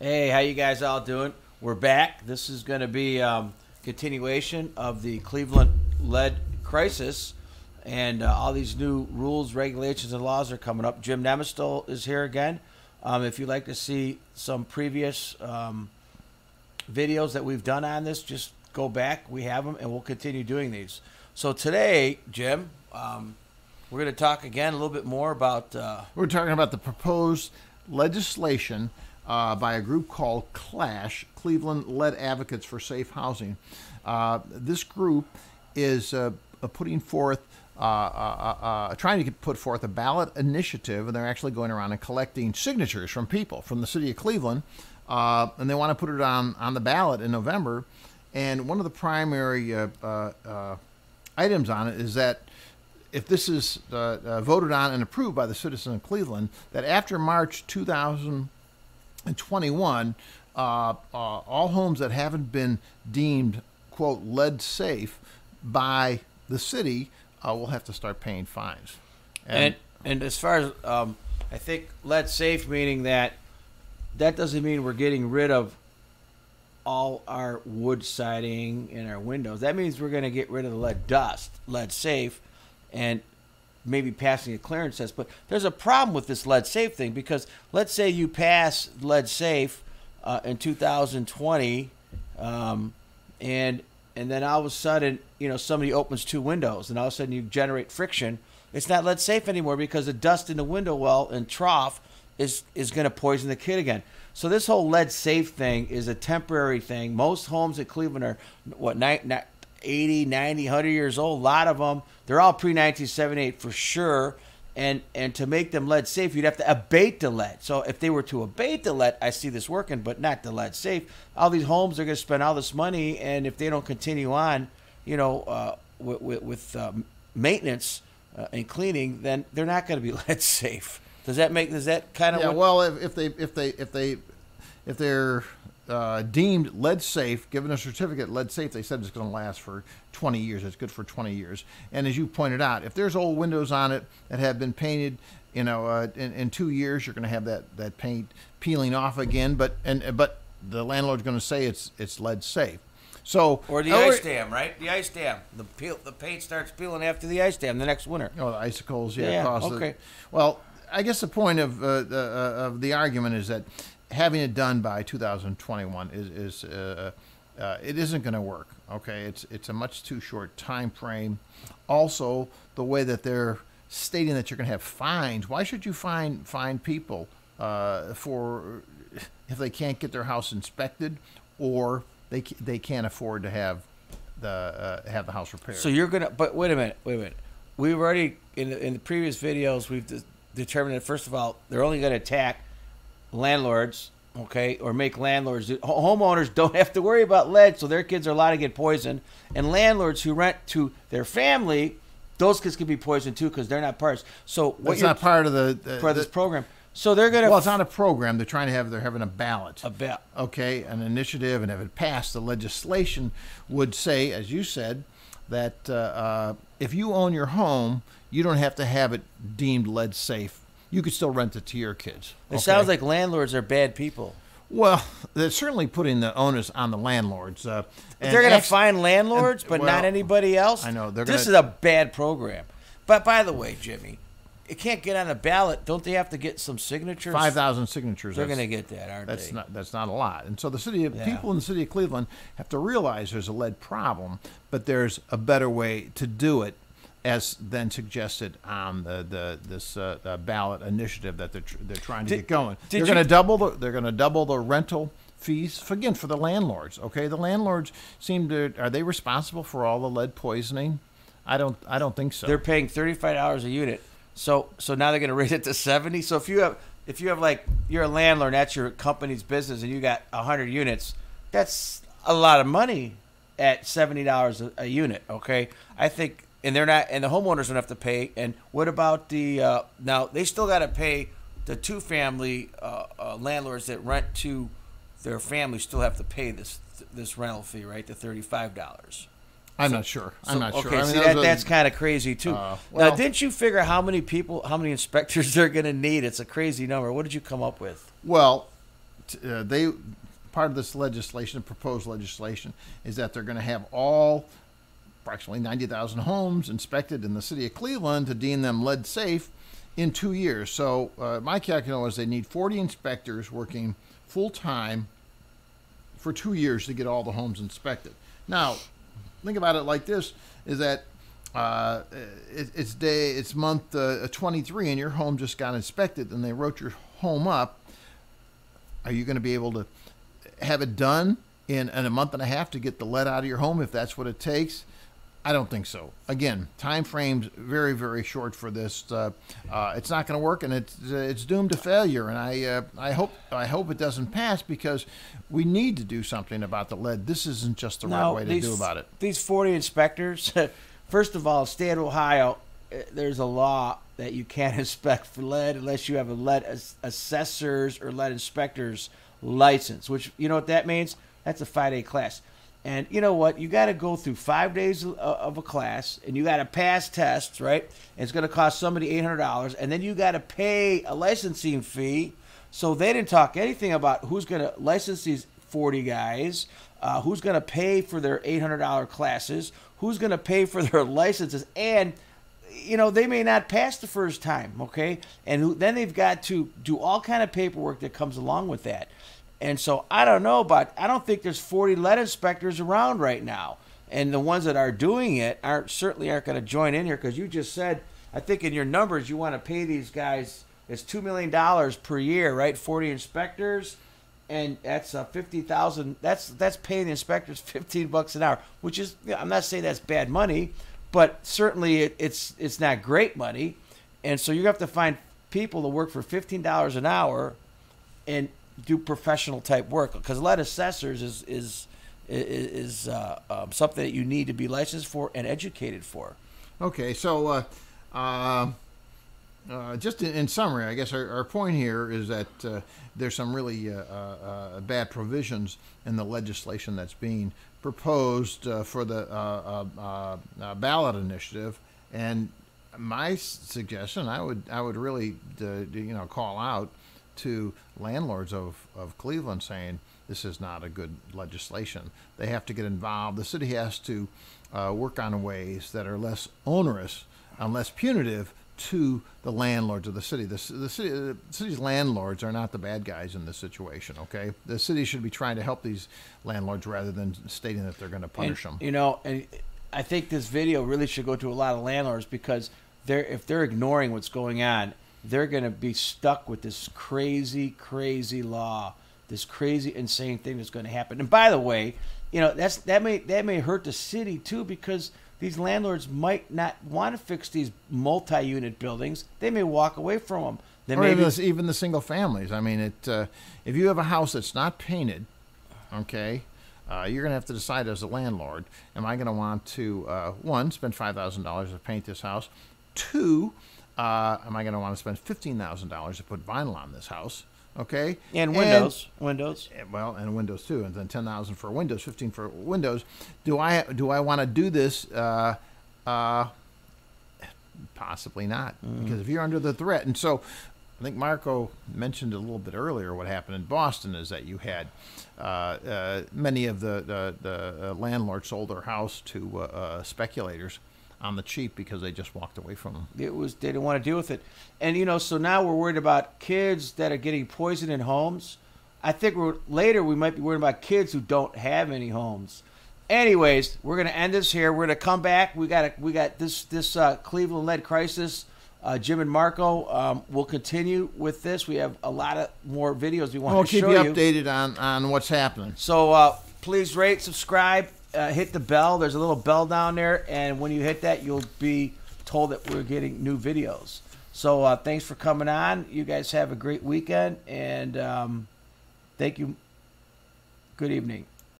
Hey, how you guys all doing? We're back. This is going to be um, continuation of the Cleveland lead crisis, and uh, all these new rules, regulations, and laws are coming up. Jim Nemastil is here again. Um, if you'd like to see some previous um, videos that we've done on this, just go back. We have them, and we'll continue doing these. So today, Jim, um, we're going to talk again a little bit more about. Uh, We're talking about the proposed legislation uh, by a group called CLASH, Cleveland Lead Advocates for Safe Housing. Uh, this group is uh, uh, putting forth, uh, uh, trying to put forth a ballot initiative, and they're actually going around and collecting signatures from people from the city of Cleveland, and they want to put it on on the ballot in November. And one of the primary items on it is that if this is voted on and approved by the citizens of Cleveland, that after March 2021, uh, uh, all homes that haven't been deemed quote lead safe by the city uh, will have to start paying fines. And and as far as um, I think lead safe meaning that that doesn't mean we're getting rid of all our wood siding and our windows. That means we're going to get rid of the lead dust, lead safe, and maybe passing a clearance test. But there's a problem with this lead safe thing because let's say you pass lead safe uh, in 2020, um, and and then all of a sudden, you know, somebody opens two windows, and all of a sudden you generate friction. It's not lead safe anymore because the dust in the window well and trough is is going to poison the kid again. So this whole lead safe thing is a temporary thing. Most homes in Cleveland are what ni- ni- 80, 90, 100 years old. A lot of them, they're all pre 1978 for sure. And and to make them lead safe, you'd have to abate the lead. So if they were to abate the lead, I see this working, but not the lead safe. All these homes are going to spend all this money, and if they don't continue on, you know, uh, with, with, with um, maintenance uh, and cleaning, then they're not going to be lead safe. Does that make? Does that kind of? yeah, what- well, if, if they if they if they if they're uh, deemed lead safe, given a certificate lead safe, they said it's going to last for 20 years. It's good for 20 years. And as you pointed out, if there's old windows on it that have been painted, you know, uh, in, in two years, you're going to have that, that paint peeling off again. But and but the landlord's going to say it's it's lead safe. So Or the Oh, ice dam, right? The ice dam. The peel, the paint starts peeling after the ice dam the next winter. Oh, the icicles, yeah. Yeah, across the- okay. well, I guess the point of uh, the, uh, of the argument is that having it done by 2021 is is uh, uh, it isn't going to work. Okay, it's it's a much too short time frame. Also, the way that they're stating that you're going to have fines. Why should you fine fine people uh, for if they can't get their house inspected or they they can't afford to have the uh, have the house repaired? So you're gonna, but wait a minute, wait a minute. We've already in the, in the previous videos we've de- determined that first of all they're only going to attack landlords, okay, or make landlords. do- Homeowners don't have to worry about lead, so their kids are allowed to get poisoned, and landlords who rent to their family, those kids can be poisoned too because they're not parts. So what not part of the, the part of the- this program. So they're gonna Well, it's not a program. They're trying to have. They're having a ballot. about Okay, an initiative, and if it passed, the legislation would say, as you said, that uh, uh, if you own your home, you don't have to have it deemed lead safe. You could still rent it to your kids. It okay? sounds like landlords are bad people. well, they're certainly putting the onus on the landlords. Uh, they're going to find landlords, and- but well, not anybody else. I know, they're this gonna- is a bad program. But by the way, Jimmy, it can't get on a ballot. Don't they have to get some signatures? five thousand signatures. They're going to get that, aren't That's they? not that's not a lot. And so the city of Yeah. people in the city of Cleveland have to realize there's a lead problem, but there's a better way to do it, as then suggested on the the this uh, ballot initiative that they're tr- they're trying to Did- get going. They're going to double the they're going to double the rental fees for, again for the landlords. Okay, the landlords seem to are they responsible for all the lead poisoning? I don't I don't think so. They're paying thirty-five dollars a unit. So so now they're going to raise it to seventy. So if you have if you have like you're a landlord, that's your company's business, and you got hundred units, that's a lot of money at seventy dollars a a unit. Okay, I think, and they're not, and the homeowners don't have to pay. And what about the uh, now? They still got to pay the two family uh, uh, landlords that rent to their family still have to pay this this rental fee, right? The thirty five dollars. I'm not sure. I'm not okay, sure. I see, that, are- that's kind of crazy too. Uh, now, didn't you figure how many people, how many inspectors they're going to need? It's a crazy number. What did you come up with? Well, t- uh, they part of this legislation, proposed legislation, is that they're going to have all approximately 90,000 homes inspected in the city of Cleveland to deem them lead safe in two years. So uh, my calculation was they need 40 inspectors working full time for two years to get all the homes inspected. Now, think about it like this: is that uh, it, it's day, it's month uh, 23, and your home just got inspected, and they wrote your home up. Are you going to be able to have it done in, in a month and a half to get the lead out of your home if that's what it takes? I don't think so. Again, time frames very very short for this. Uh, uh, it's not going to work, and it's uh, it's doomed to failure. And I uh, I hope I hope it doesn't pass because we need to do something about the lead. This isn't just the right way to do about it. These forty inspectors. First of all, state of Ohio, uh, there's a law that you can't inspect for lead unless you have a lead assessors or lead inspectors license. Which you know what that means? That's a five day class. And you know what? You got to go through five days of a class, and you got to pass tests, right? And it's going to cost somebody eight hundred dollars, and then you got to pay a licensing fee. So they didn't talk anything about who's going to license these forty guys, uh, who's going to pay for their eight hundred dollar classes, who's going to pay for their licenses, and you know they may not pass the first time, okay? And then they've got to do all kind of paperwork that comes along with that. And so I don't know but I don't think there's 40 lead inspectors around right now. And the ones that are doing it aren't certainly aren't going to join in here because you just said I think in your numbers you want to pay these guys it's two million dollars per year, right? 40 inspectors, and that's uh, 50,000. That's that's paying the inspectors 15 bucks an hour, which is I'm not saying that's bad money, but certainly it, it's it's not great money, and so you have to find people to work for 15 dollars an hour, and do professional type work because lead assessors is is is uh, um, something that you need to be licensed for and educated for. Okay, so uh, uh, uh just in, in, summary, I guess our, our, point here is that uh, there's some really uh, bad provisions in the legislation that's being proposed for the ballot initiative, and my suggestion, I would I would really you know call out to landlords of, of Cleveland saying this is not a good legislation. They have to get involved. The city has to uh, work on ways that are less onerous and less punitive to the landlords of the city. The, the, city, the city's landlords are not the bad guys in this situation, okay? The city should be trying to help these landlords rather than stating that they're going to punish and, them. You know, and I think this video really should go to a lot of landlords because they're if they're ignoring what's going on they're going to be stuck with this crazy, crazy law, this crazy, insane thing that's going to happen. And by the way, you know that's that may that may hurt the city too because these landlords might not want to fix these multi-unit buildings. They may walk away from them. They or even, the, even the single families. I mean, it uh, if you have a house that's not painted, okay, uh, you're going to have to decide as a landlord: Am I going to want to uh, one spend five thousand dollars to paint this house? Two, uh, am I going to want to spend fifteen thousand dollars to put vinyl on this house? Okay, and windows, and, windows. Well, and windows too, and then ten thousand for windows, fifteen for windows. Do I do I want to do this? Uh, uh, possibly not, mm. because if you're under the threat, and so I think Marko mentioned a little bit earlier what happened in Boston is that you had uh, uh, many of the the, the uh, landlords sold their house to uh, uh, speculators on the cheap because they just walked away from them. It was they didn't want to deal with it, and you know, so now we're worried about kids that are getting poisoned in homes. I think we're later we might be worried about kids who don't have any homes. Anyways, we're gonna end this here. We're gonna come back. We got a, we got this this uh, Cleveland lead crisis. Uh, Jim and Marko um, will continue with this. We have a lot of more videos we want we'll to show you. We'll keep you updated on, on what's happening. So uh, please rate, subscribe, uh, hit the bell. There's a little bell down there, and when you hit that, you'll be told that we're getting new videos. So uh, thanks for coming on. You guys have a great weekend, and um, thank you. Good evening.